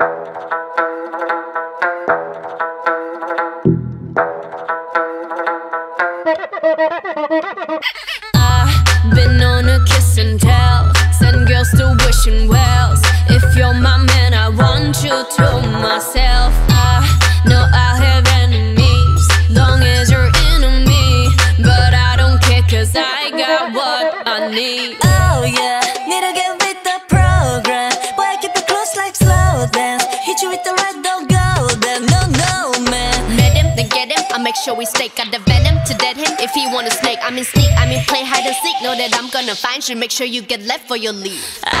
I've been on a kiss and tell. Send girls to wishing wells. If you're my man, I want you to myself. I know I have enemies, long as you're enemy. But I don't care, cause I got what I need. Oh yeah, Hit you with the right, don't go there. No, no, man. Met him, then get him. I make sure we stay. Got the venom to dead him. If he wanna snake, I mean sneak. I mean play hide and seek. Know that I'm gonna find you. Make sure you get left for your leave. I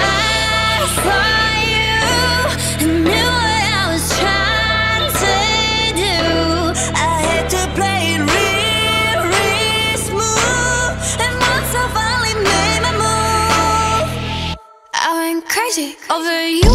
saw you and knew what I was trying to do. I had to play it real, real smooth. And once I finally made my move, I went crazy over you.